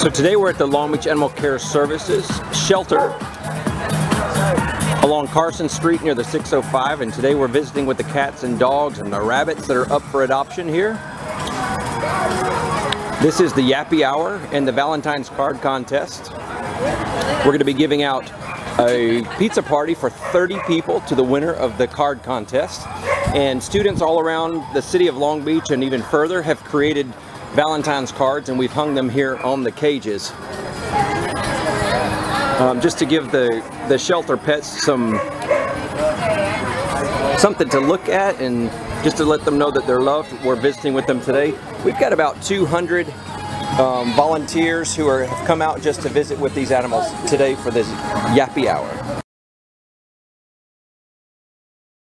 So today we're at the Long Beach Animal Care Services shelter along Carson Street near the 605 and today we're visiting with the cats and dogs and the rabbits that are up for adoption here. This is the Yappy Hour and the Valentine's Card Contest. We're going to be giving out a pizza party for 30 people to the winner of the card contest and students all around the city of Long Beach and even further have created Valentine's cards and we've hung them here on the cages. Um, just to give the, the shelter pets some something to look at and just to let them know that they're loved. We're visiting with them today. We've got about 200 um, volunteers who are, have come out just to visit with these animals today for this Yappy Hour.